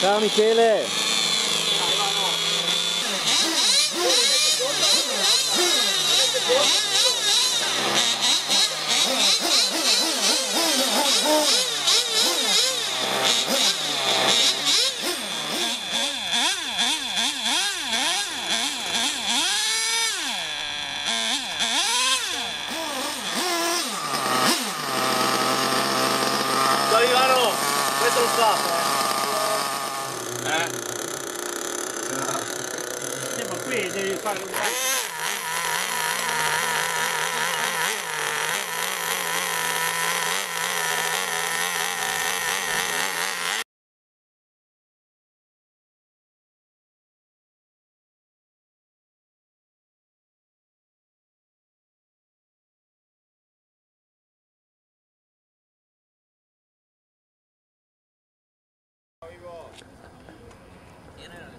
Ciao Michele! Ivano, questo lo stato. Parla. you.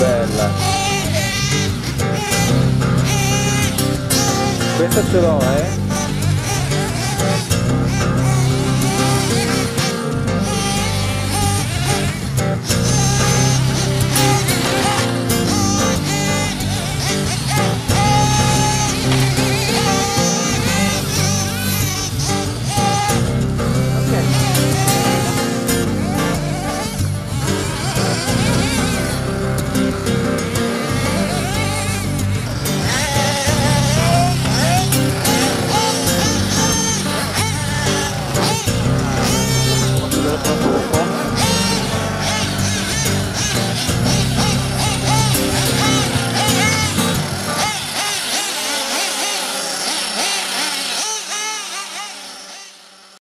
Bella! Questa ce l'ho, eh?